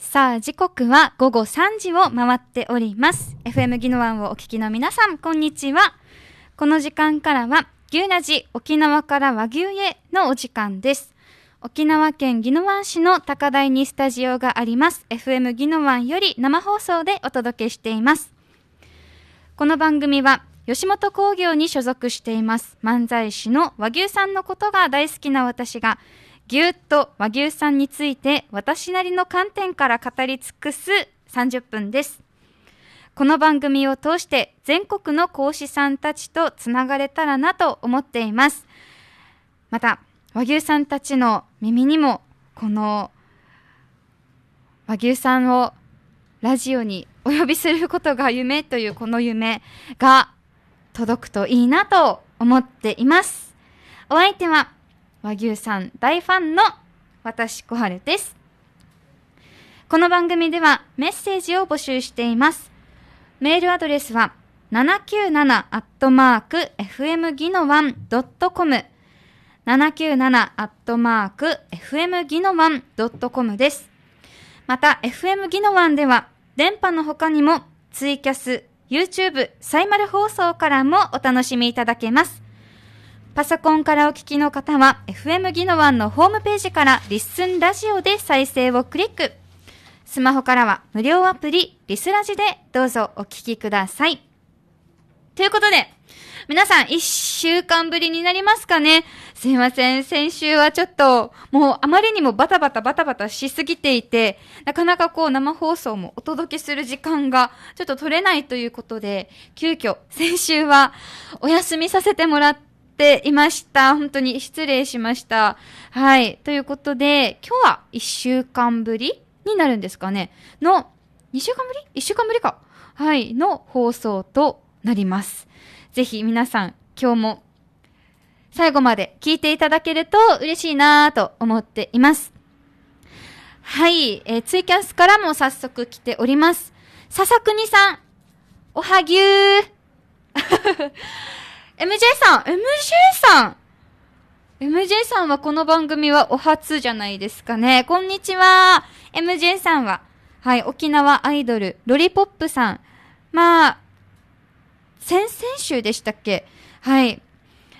さあ、時刻は午後3時を回っております。FM ギノワンをお聞きの皆さん、こんにちは。この時間からは、牛ラジ沖縄から和牛へのお時間です。沖縄県宜野湾市の高台にスタジオがあります。FM 宜野湾より生放送でお届けしています。この番組は、吉本興業に所属しています漫才師の和牛さんのことが大好きな私が、ぎゅっと和牛さんについて私なりの観点から語り尽くす30分です。この番組を通して全国の講師さんたちとつながれたらなと思っています。また、和牛さんたちの耳にもこの和牛さんをラジオにお呼びすることが夢というこの夢が届くといいなと思っています。お相手は和牛さん大ファンの私小春です。この番組ではメッセージを募集しています。メールアドレスは 797-fm ギノワン .com 797-fm ギノワン .com です。また FM ギノワンでは電波の他にもツイキャス、YouTube、サイマル放送からもお楽しみいただけます。パソコンからお聞きの方は FM ギノワンのホームページからリッスンラジオで再生をクリック。スマホからは無料アプリリスラジでどうぞお聞きください。ということで、皆さん一週間ぶりになりますかね？すいません。先週はちょっと、もうあまりにもバタバタバタバタしすぎていて、なかなかこう生放送もお届けする時間がちょっと取れないということで、急遽先週はお休みさせてもらってていました。本当に失礼しました。はい。ということで、今日は一週間ぶりになるんですかねの、2週間ぶり ?1 週間ぶりか。はい。の放送となります。ぜひ皆さん、今日も最後まで聞いていただけると嬉しいなと思っています。はい、えー、ツイキャスからも早速来ております。笹国さん、おはぎゅー。MJ さん、MJ さん MJ さんはこの番組はお初じゃないですかね。こんにちは。MJ さんは、はい、沖縄アイドル、ロリポップさん。まあ、先々週でしたっけ？はい。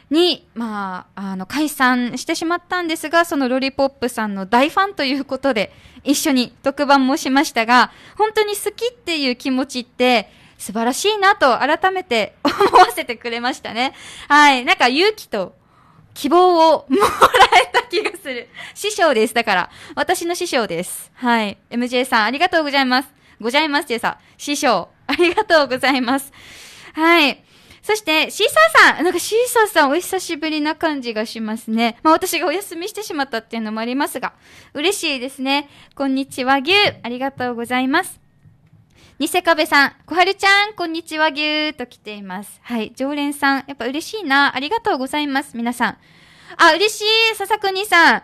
に、まあ、あの、解散してしまったんですが、そのロリポップさんの大ファンということで、一緒に特番もしましたが、本当に好きっていう気持ちって、素晴らしいなと改めて思わせてくれましたね。はい。なんか勇気と希望をもらえた気がする。師匠です。だから、私の師匠です。はい。MJ さん、ありがとうございます。ございますってさ、師匠、ありがとうございます。はい。そして、シーサーさん。なんかシーサーさんお久しぶりな感じがしますね。まあ私がお休みしてしまったっていうのもありますが、嬉しいですね。こんにちは、牛。ありがとうございます。ニセカベさん、小春ちゃん、こんにちは、牛と来ています。はい。常連さん、やっぱ嬉しいな。ありがとうございます、皆さん。あ、嬉しい、笹国さん。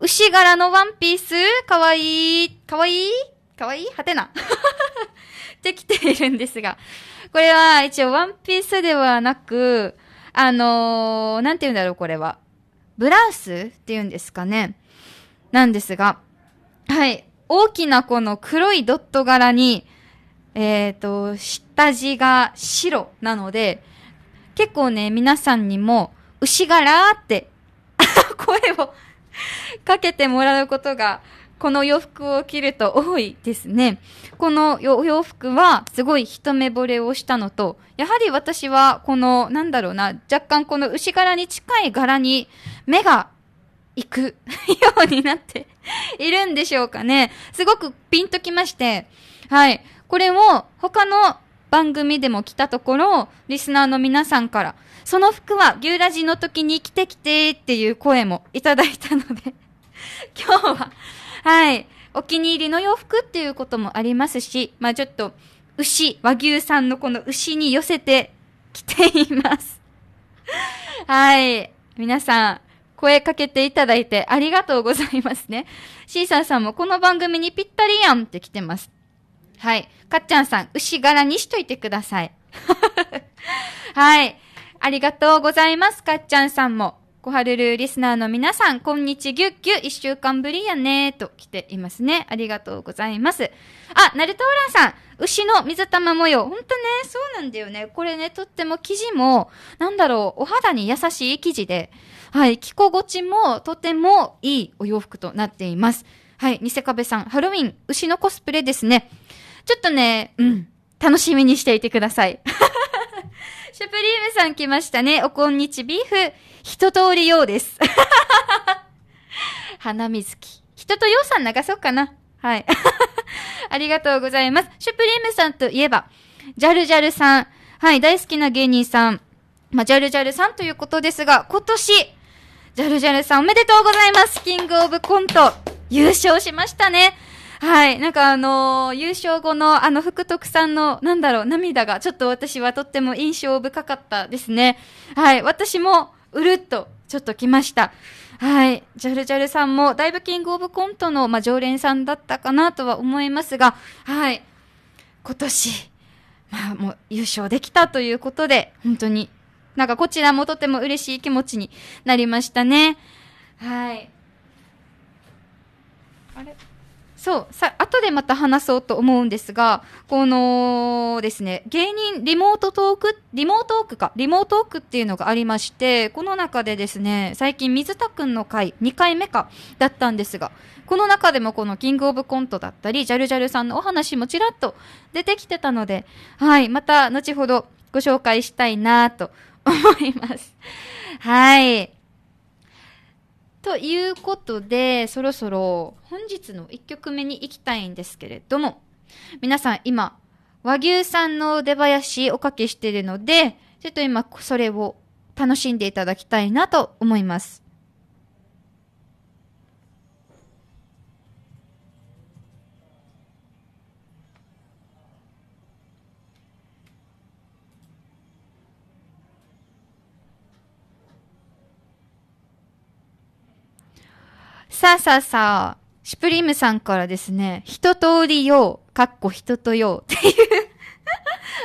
牛柄のワンピース？かわいい。かわいい？かわいい？はてな。ってきているんですが。これは一応ワンピースではなく、あのー、なんて言うんだろう、これは。ブラウスって言うんですかね。なんですが、はい。大きなこの黒いドット柄に、えっ、ー、と、下地が白なので、結構ね、皆さんにも、牛柄って、声をかけてもらうことがこの洋服を着ると多いですね。この洋服はすごい一目惚れをしたのと、やはり私はこの、なんだろうな、若干この牛柄に近い柄に目が行く ようになっているんでしょうかね。すごくピンときまして、はい。これを他の番組でも来たところ、リスナーの皆さんから、その服は牛ラジの時に着てきてっていう声もいただいたので、今日は、はい。お気に入りの洋服っていうこともありますし、まあちょっと、牛、和牛さんのこの牛に寄せてきています。はい。皆さん、声かけていただいてありがとうございますね。シーサーさんもこの番組にぴったりやんって来てます。はい。かっちゃんさん、牛柄にしといてください。はい。ありがとうございます、かっちゃんさんも。小春るリスナーの皆さん、こんにちぎゅっぎゅ、一週間ぶりやねと来ていますね。ありがとうございます。あ、ナルトーランさん、牛の水玉模様。ほんとね、そうなんだよね。これね、とっても生地も、なんだろう、お肌に優しい生地で、はい、着心地もとてもいいお洋服となっています。はい、ニセカベさん、ハロウィン、牛のコスプレですね。ちょっとね、うん、楽しみにしていてください。シュプリームさん来ましたね。おこんにちビーフ。一通りようです。花水木。人とようさん流そうかな。はい。ありがとうございます。シュプリームさんといえば、ジャルジャルさん。はい、大好きな芸人さん。まあ、ジャルジャルさんということですが、今年、ジャルジャルさんおめでとうございます。キングオブコント、優勝しましたね。はい。なんかあのー、優勝後のあの福徳さんの、なんだろう、涙がちょっと私はとっても印象深かったですね。はい。私も、うるっと、ちょっと来ました。はい。ジャルジャルさんも、だいぶキングオブコントの、まあ、常連さんだったかなとは思いますが、はい。今年、まあ、もう優勝できたということで、本当に、なんかこちらもとても嬉しい気持ちになりましたね。はい。あれ？そう、さ、後でまた話そうと思うんですが、このですね、芸人リモートトーク、リモートトークか、リモートークっていうのがありまして、この中でですね、最近水田くんの回、2回目か、だったんですが、この中でもこのキングオブコントだったり、ジャルジャルさんのお話もちらっと出てきてたので、はい、また後ほどご紹介したいなと思います。はい。ということで、そろそろ本日の1曲目に行きたいんですけれども、皆さん今、和牛さんの出囃子おかけしてるので、ちょっと今それを楽しんでいただきたいなと思います。さあさあさあ、シュプリームさんからですね、一通りよう、かっこ人とようっていう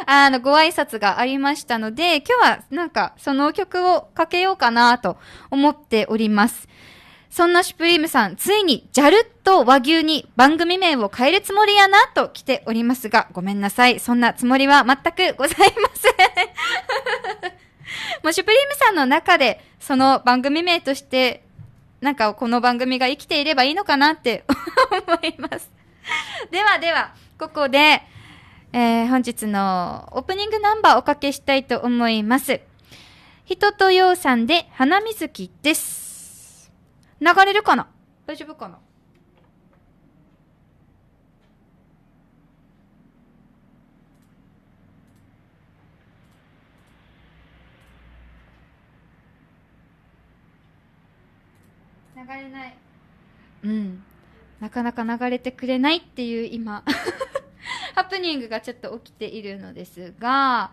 あの、ご挨拶がありましたので、今日はなんかその曲をかけようかなと思っております。そんなシュプリームさん、ついに、ジャルッと和牛に番組名を変えるつもりやなと来ておりますが、ごめんなさい。そんなつもりは全くございません。もうシュプリームさんの中で、その番組名としてなんかこの番組が生きていればいいのかなって 思います。ではでは、ここで、えー、本日のオープニングナンバーをおかけしたいと思います。人とようさんで花水木です。流れるかな？大丈夫かな？流れない。うん。なかなか流れてくれないっていう今 ハプニングがちょっと起きているのですが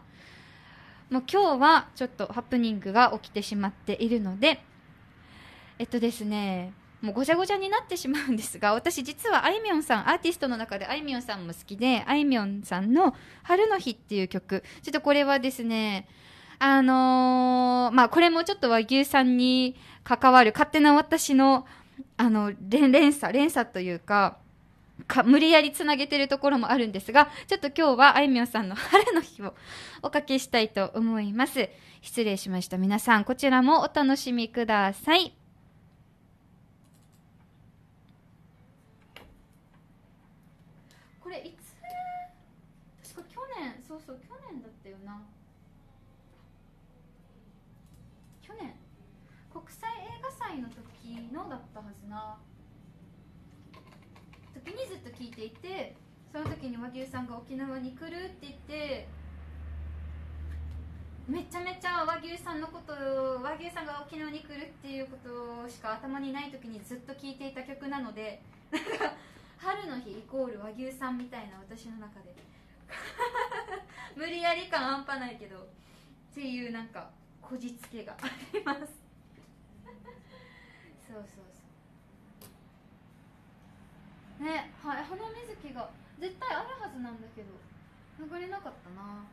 もう今日はちょっとハプニングが起きてしまっているのでえっとですねもうごちゃごちゃになってしまうんですが私実はあいみょんさんアーティストの中であいみょんさんも好きであいみょんさんの「春の日」っていう曲ちょっとこれはですねあのー、まあこれもちょっと和牛さんに関わる勝手な私の、あの、連鎖、連鎖というか、か無理やりつなげてるところもあるんですが、ちょっと今日はあいみょんさんの 春の日をおかけしたいと思います。失礼しました。皆さん、こちらもお楽しみください。これいつ確か去年、そうそう、去年だったよな。去年国際映画祭の時のだったはずな時にずっと聞いていてその時に和牛さんが沖縄に来るって言ってめちゃめちゃ和牛さんのこと和牛さんが沖縄に来るっていうことしか頭にない時にずっと聴いていた曲なのでなんか春の日イコール和牛さんみたいな私の中で。無理やり感半端ないけどっていうなんかこじつけがあります。そうそうそう。ねはい花水木が絶対あるはずなんだけど流れなかったな。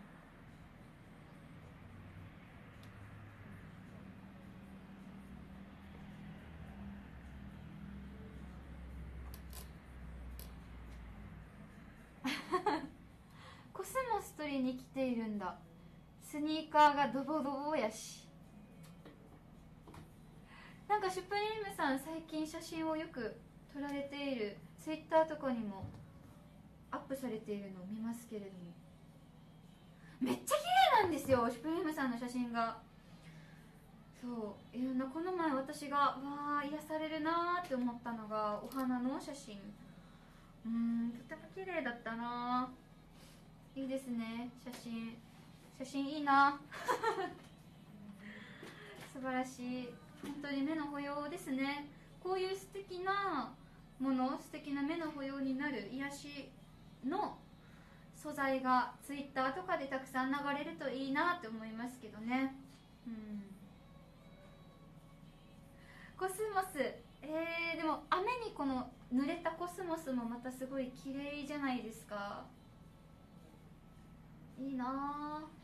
コスモス取りに来ているんだ。スニーカーがドボドボやし。なんかシュプリームさん最近写真をよく撮られている。ツイッターとかにもアップされているのを見ますけれども。めっちゃ綺麗なんですよシュプリームさんの写真が。そういろんなこの前私がわあ癒されるなーって思ったのがお花の写真。うんとても綺麗だったないいですね写真。写真いいな。素晴らしい。本当に目の保養ですね。こういう素敵なもの素敵な目の保養になる癒しの素材がツイッターとかでたくさん流れるといいなって思いますけどね。うん。コスモス。えー、でも雨にこの濡れたコスモスもまたすごい綺麗じゃないですか。いいなあ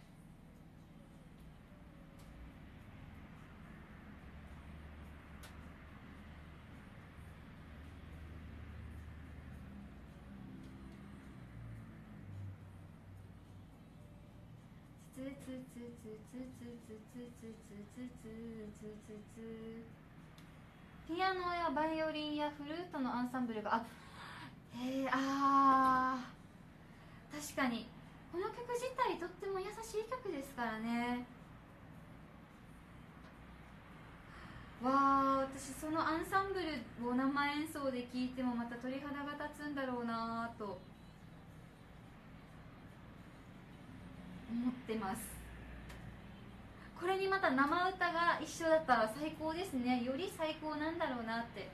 つつつつつつつつつつつつつつつつピアノやバイオリンやフルートのアンサンブルがあへえあー確かに。この曲自体とっても優しい曲ですからね。わあ私そのアンサンブルを生演奏で聴いてもまた鳥肌が立つんだろうなと。思ってます。これにまた生歌が一緒だったら最高ですね。より最高なんだろうなって。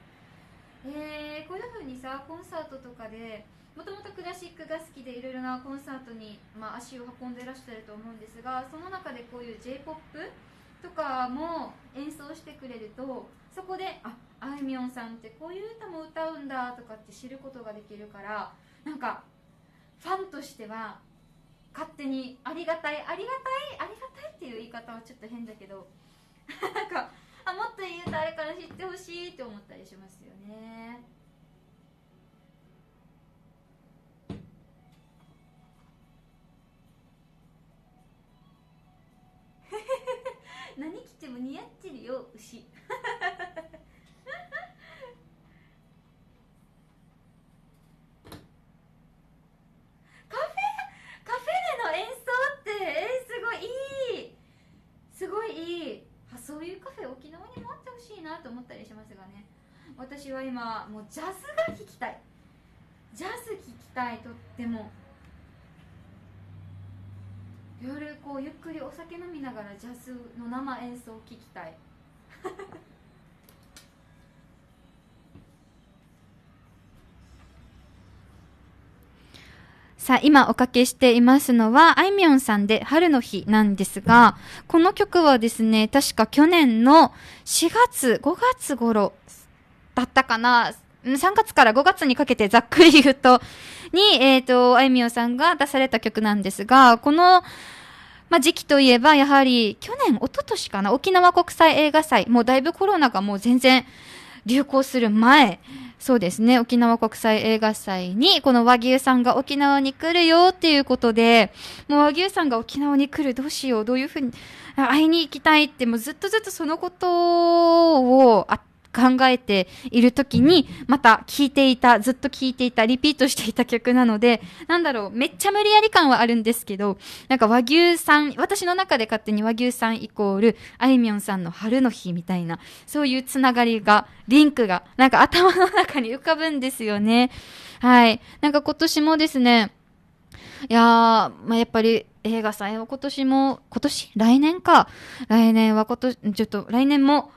えー、こういう風にさコンサートとかでもともとクラシックが好きでいろいろなコンサートに、まあ、足を運んでらっしゃると思うんですがその中でこういう j p o p とかも演奏してくれるとそこでああいみょんさんってこういう歌も歌うんだとかって知ることができるからなんかファンとしては勝手にありがたいありがたいありがたいっていう言い方はちょっと変だけど なんかあもっといい歌あるから知ってほしいって思ったりしますよね。何着ても似合ってるよ牛。私は今もうジャズが聴きたい。ジャズ聴きたいとっても。夜こうゆっくりお酒飲みながらジャズの生演奏を聴きたい。さあ、今おかけしていますのは、あいみょんさんで春の日なんですが、この曲はですね、確か去年の4月、5月頃だったかな。3月から5月にかけてざっくり言うと、に、えっ、ー、と、あいみょんさんが出された曲なんですが、この、まあ、時期といえば、やはり、去年、一昨年かな、沖縄国際映画祭、もうだいぶコロナがもう全然流行する前、そうですね、沖縄国際映画祭に、この和牛さんが沖縄に来るよっていうことで、もう和牛さんが沖縄に来る、どうしよう、どういうふうに、会いに行きたいって、もうずっとずっとそのことをあ考えている時に、また聴いていた、ずっと聴いていた、リピートしていた曲なので、なんだろう、めっちゃ無理やり感はあるんですけど、なんか和牛さん、私の中で勝手に和牛さんイコール、あいみょんさんの春の日みたいな、そういうつながりが、リンクが、なんか頭の中に浮かぶんですよね。はい。なんか今年もですね、いやー、まあ、やっぱり映画祭は今年も、今年？来年か。来年は今年、ちょっと来年も、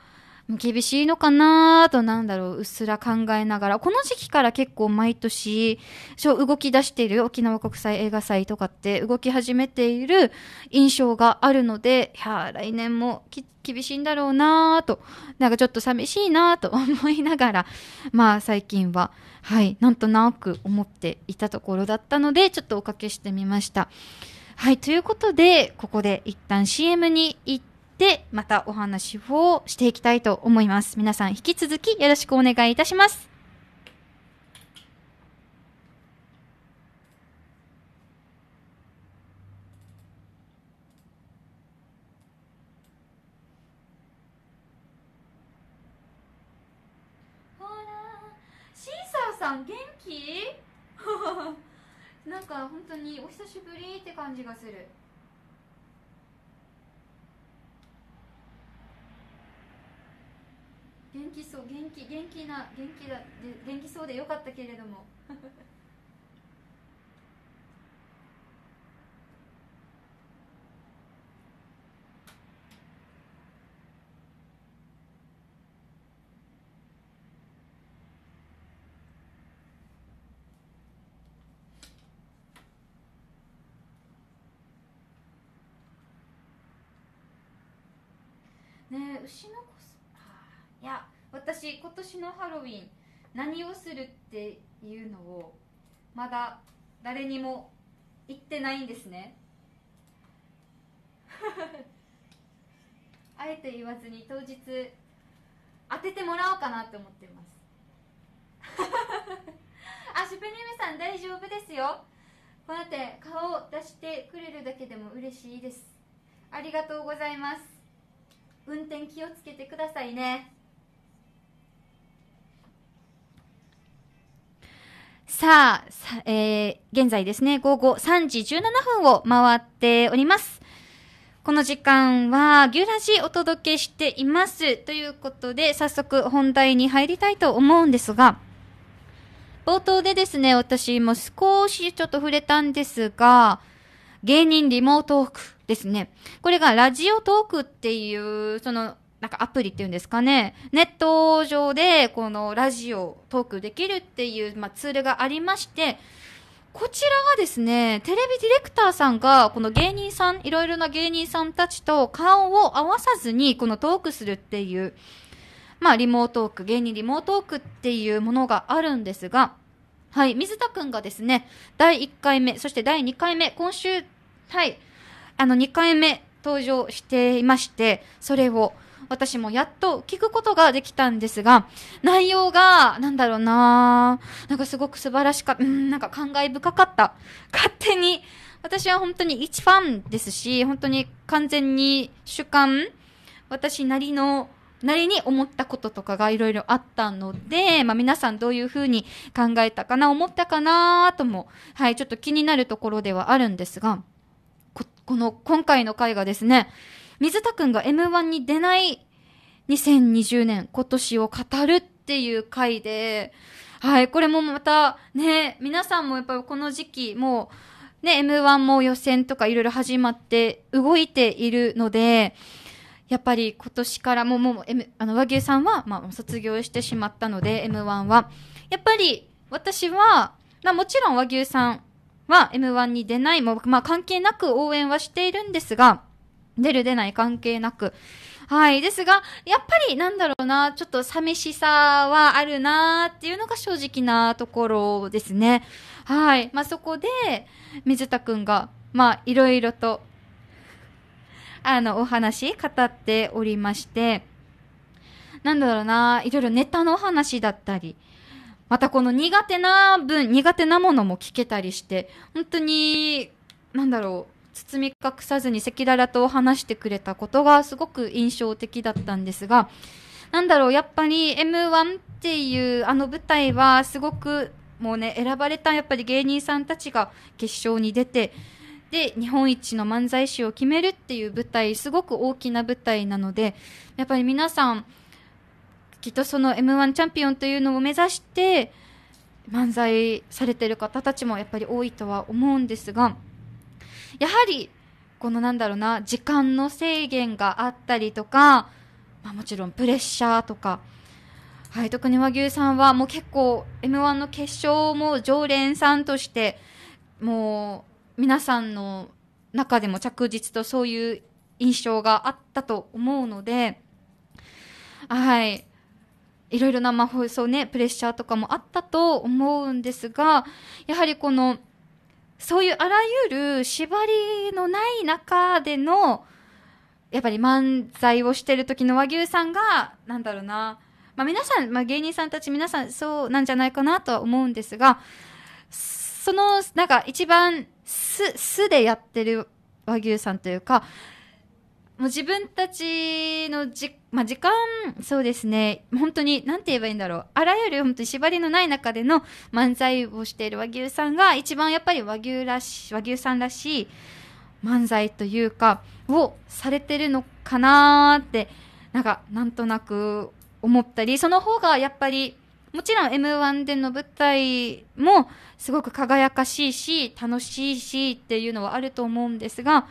厳しいのかなとなんだろう、うっすら考えながら、この時期から結構毎年、そう動き出している沖縄国際映画祭とかって動き始めている印象があるので、いや来年も厳しいんだろうなと、なんかちょっと寂しいなと思いながら、まあ最近は、はい、なんとなく思っていたところだったので、ちょっとおかけしてみました。はい、ということで、ここで一旦 CM に行って、で、またお話をしていきたいと思います。皆さん引き続きよろしくお願いいたしますほらシーサー。さん元気？なんか本当にお久しぶりって感じがする元気そう元気元気な元気だで元気そうでよかったけれども。ね牛の私今年のハロウィン何をするっていうのをまだ誰にも言ってないんですね。あえて言わずに当日当ててもらおうかなと思ってます。あシュプリームさん大丈夫ですよ。こうやって顔を出してくれるだけでも嬉しいです。ありがとうございます。運転気をつけてくださいね。さあ、さえー、現在ですね、午後3時17分を回っております。この時間は、牛ラジお届けしています。ということで、早速本題に入りたいと思うんですが、冒頭でですね、私も少しちょっと触れたんですが、芸人リモートークですね。これがラジオトークっていう、その、なんかアプリっていうんですかね。ネット上でこのラジオトークできるっていう、まあ、ツールがありまして、こちらがですね、テレビディレクターさんが、この芸人さん、いろいろな芸人さんたちと顔を合わさずに、このトークするっていう、まあ、リモートーク、芸人リモートークっていうものがあるんですが、はい、水田くんがですね、第1回目、そして第2回目、今週、はい、あの2回目登場していまして、それを私もやっと聞くことができたんですが、内容が、なんだろうななんかすごく素晴らしかった、うん、なんか感慨深かった。勝手に、私は本当に一ファンですし、本当に完全に主観、私なりの、なりに思ったこととかがいろいろあったので、まあ皆さんどういうふうに考えたかな、思ったかなとも、はい、ちょっと気になるところではあるんですが、この今回の回がですね、水田くんが M1 に出ない2020年今年を語るっていう回で、はい、これもまたね、皆さんもやっぱりこの時期もうね、M1 も予選とかいろいろ始まって動いているので、やっぱり今年からもう、もう、M、あの、和牛さんは、まあ、卒業してしまったので、M1 は。やっぱり、私は、まあ、もちろん和牛さんは M1 に出ないも、まあ関係なく応援はしているんですが、出る出ない関係なく。はい。ですが、やっぱりなんだろうな、ちょっと寂しさはあるなっていうのが正直なところですね。はい。まあそこで、水田くんが、まあいろいろと、あの、お話語っておりまして、なんだろうな、いろいろネタのお話だったり、またこの苦手な分、苦手なものも聞けたりして、本当に、なんだろう、包み隠さずに赤裸々と話してくれたことがすごく印象的だったんですが、なんだろう、やっぱり M1 っていうあの舞台はすごくもうね、選ばれたやっぱり芸人さんたちが決勝に出て、で、日本一の漫才師を決めるっていう舞台、すごく大きな舞台なので、やっぱり皆さん、きっとその M1 チャンピオンというのを目指して漫才されてる方たちもやっぱり多いとは思うんですが、やはり、このなんだろうな、時間の制限があったりとか、まあもちろんプレッシャーとか、はい、特に和牛さんはもう結構 M1 の決勝も常連さんとして、もう皆さんの中でも着実とそういう印象があったと思うので、はい。いろいろなまあ放送ね、プレッシャーとかもあったと思うんですが、やはりこの、そういうあらゆる縛りのない中での、やっぱり漫才をしてる時の和牛さんが、なんだろうな、まあ皆さん、まあ芸人さんたち皆さんそうなんじゃないかなとは思うんですが、その、なんか一番素、素でやってる和牛さんというか、もう自分たちのじ、まあ、時間、そうですね、本当に、なんて言えばいいんだろう。あらゆる本当に縛りのない中での漫才をしている和牛さんが、一番やっぱり和牛らし、和牛さんらしい漫才というか、をされてるのかなーって、なんか、なんとなく思ったり、その方がやっぱり、もちろん M1 での舞台もすごく輝かしいし、楽しいしっていうのはあると思うんですが、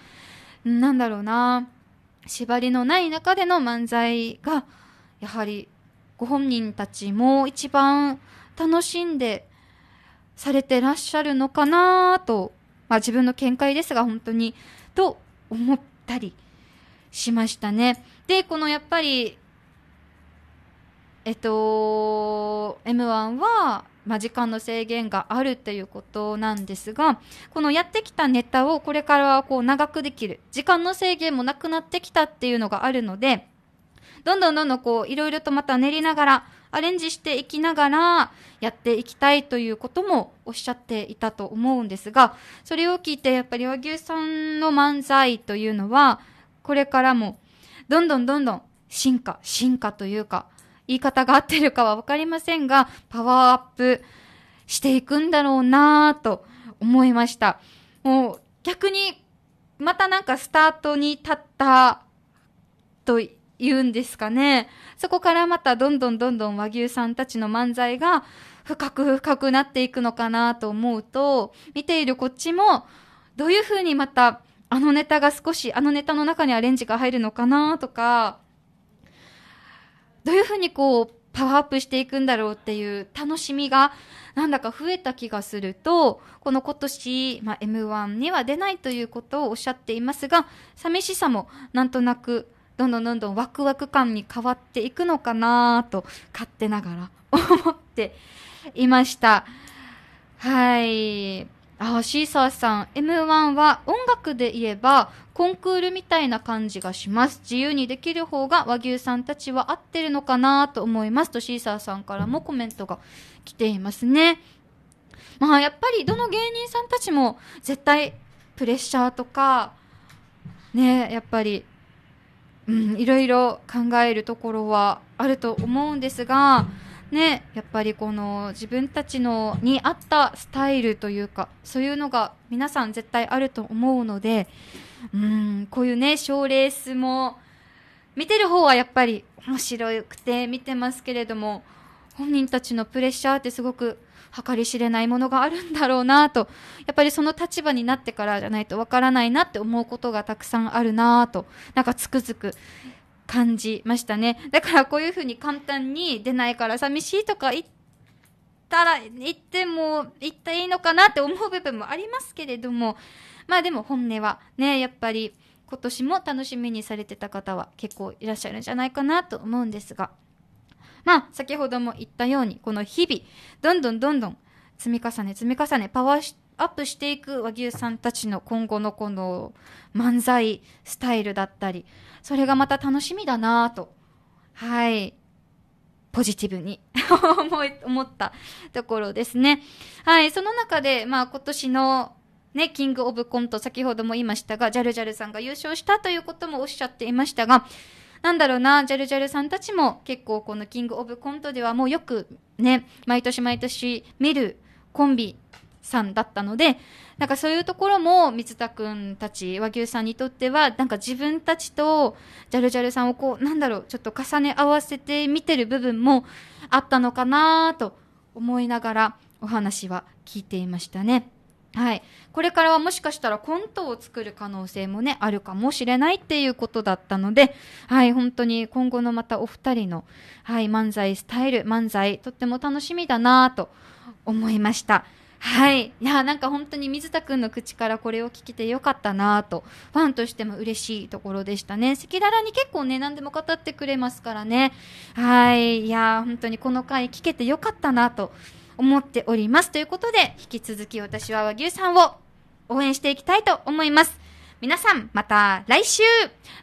なんだろうな縛りのない中での漫才がやはりご本人たちも一番楽しんでされてらっしゃるのかなと、まあ、自分の見解ですが本当にと思ったりしましたね。でこのやっぱりえっと M1 はまあ、時間の制限があるっていうことなんですがこのやってきたネタをこれからはこう長くできる時間の制限もなくなってきたっていうのがあるのでどんどんどんどんこういろいろとまた練りながらアレンジしていきながらやっていきたいということもおっしゃっていたと思うんですがそれを聞いてやっぱり和牛さんの漫才というのはこれからもどんどんどんどん進化進化というか言い方が合ってるかは分かりませんが、パワーアップしていくんだろうなぁと思いました。もう逆に、またなんかスタートに立ったと言うんですかね。そこからまたどんどんどんどん和牛さんたちの漫才が深く深くなっていくのかなと思うと、見ているこっちも、どういうふうにまたあのネタが少し、あのネタの中にアレンジが入るのかなとか、どういうふうにこう、パワーアップしていくんだろうっていう楽しみがなんだか増えた気がすると、この今年、まあ、M1 には出ないということをおっしゃっていますが、寂しさもなんとなくどんどんどんどんワクワク感に変わっていくのかなと勝手ながら思っていました。はい。あ、シーサーさん、M1 は音楽で言えばコンクールみたいな感じがします。自由にできる方が和牛さんたちは合ってるのかなと思いますとシーサーさんからもコメントが来ていますね。まあやっぱりどの芸人さんたちも絶対プレッシャーとか、ね、やっぱり、うん、いろいろ考えるところはあると思うんですが、ね、やっぱりこの自分たちのに合ったスタイルというかそういうのが皆さん絶対あると思うのでうんこういうね賞レースも見てる方はやっぱり面白くて見てますけれども本人たちのプレッシャーってすごく計り知れないものがあるんだろうなとやっぱりその立場になってからじゃないとわからないなって思うことがたくさんあるなとなんかつくづく感じましたね。だからこういうふうに簡単に出ないから寂しいとか言ったら、言っても、言ったらいいのかなって思う部分もありますけれども、まあでも本音はね、やっぱり今年も楽しみにされてた方は結構いらっしゃるんじゃないかなと思うんですが、まあ先ほども言ったように、この日々、どんどんどんどん積み重ね積み重ねパワーアップしていく和牛さんたちの今後のこの漫才スタイルだったり、それがまた楽しみだなと、はい、ポジティブに。思い、思ったところですね。はい、その中で、まあ今年のね、キングオブコント、先ほども言いましたが、ジャルジャルさんが優勝したということもおっしゃっていましたが、なんだろうな、ジャルジャルさんたちも結構このキングオブコントではもうよくね、毎年毎年見るコンビさんだったので、なんかそういうところも水田くんたち、和牛さんにとっては、なんか自分たちとジャルジャルさんをこう、なんだろう、ちょっと重ね合わせて見てる部分もあったのかなと思いながらお話は聞いていましたね。はい。これからはもしかしたらコントを作る可能性もね、あるかもしれないっていうことだったので、はい、本当に今後のまたお二人の、はい、漫才スタイル、漫才、とっても楽しみだなと思いました。はい。いや、なんか本当に水田くんの口からこれを聞けてよかったなと、ファンとしても嬉しいところでしたね。赤裸々に結構ね、何でも語ってくれますからね。はい。いや、本当にこの回聞けてよかったなと思っております。ということで、引き続き私は和牛さんを応援していきたいと思います。皆さん、また来週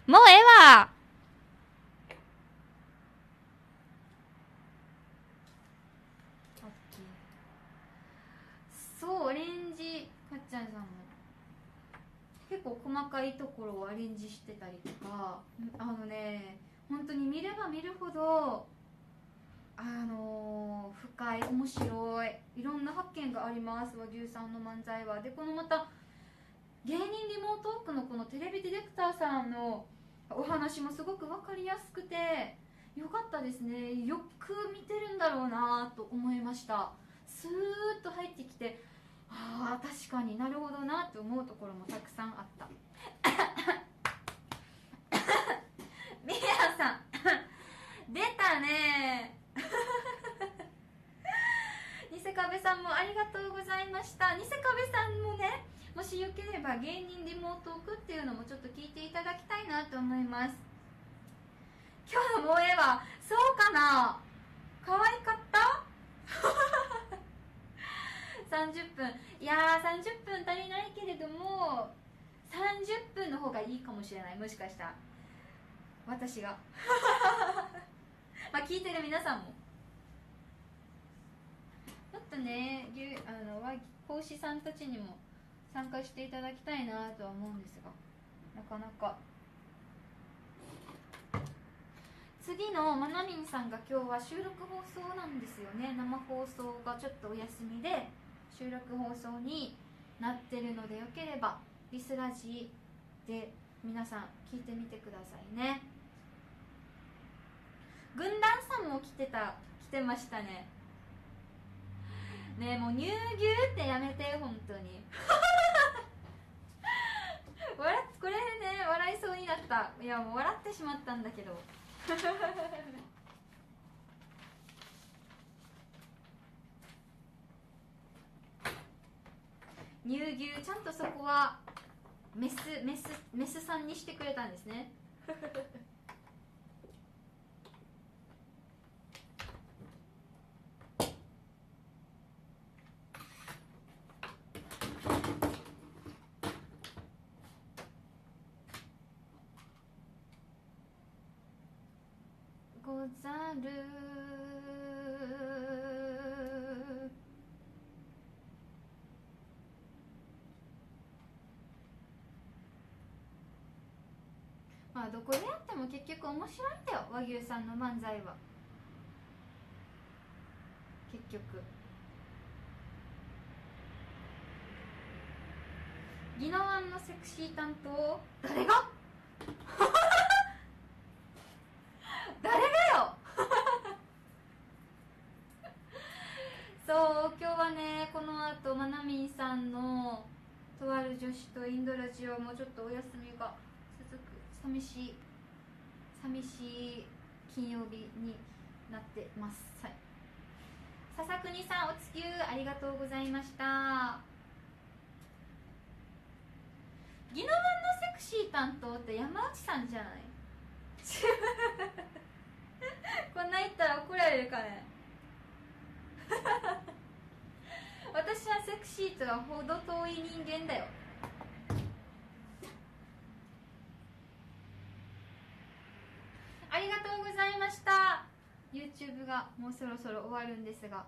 もうええわそうオレンジかっちゃんさんも結構細かいところをアレンジしてたりとかあのね本当に見れば見るほどあの、深い面白いいろんな発見があります和牛さんの漫才は。でこのまた芸人リモートークのこのテレビディレクターさんのお話もすごく分かりやすくてよかったですね。よく見てるんだろうなと思いました。スーッと入ってきてあ確かに。なるほどなって思うところもたくさんあった。ミヤさん。出たね。ニセカベさんもありがとうございました。ニセカベさんもねもしよければ芸人リモートークっていうのもちょっと聞いていただきたいなと思います。今日の萌えはそうかな。可愛かった？30分いやー30分足りないけれども30分の方がいいかもしれない。もしかしたら。私が。まあ聞いてる皆さんも。もっとねあの講師さんたちにも参加していただきたいなとは思うんですが。なかなか。次のまなみんさんが今日は収録放送なんですよね。生放送がちょっとお休みで。収録放送になってるのでよければリスラジで皆さん聞いてみてくださいね。軍団さんも来てた来てましたね。ねもう乳牛ってやめて本当に。笑これね笑いそうになった。いやもう笑ってしまったんだけど。乳牛ちゃんとそこはメスメスメスさんにしてくれたんですね。ござる。こでやっても結局面白いんだよ和牛さんの漫才は。結局。宜野湾のセクシー担当誰が？誰がよ？そう今日はねこの後まなみんさんのとある女子とインドラジオもちょっとお休みが続く寂しい寂しい金曜日になってます。はい。笹国さんお月ゆありがとうございました。宜野湾のセクシー担当って山内さんじゃない？こんな言ったら怒られるかね。私はセクシーとはほど遠い人間だよありがとうございました。YouTube がもうそろそろ終わるんですが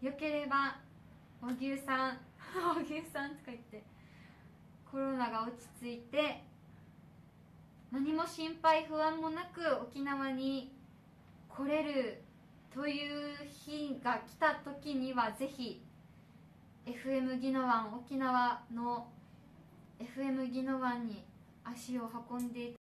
よければ和牛さん 和牛さんとか言ってコロナが落ち着いて何も心配不安もなく沖縄に来れるという日が来た時にはぜひ FM 宜野湾沖縄の FM 宜野湾に足を運んでいただ